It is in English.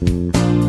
Bye.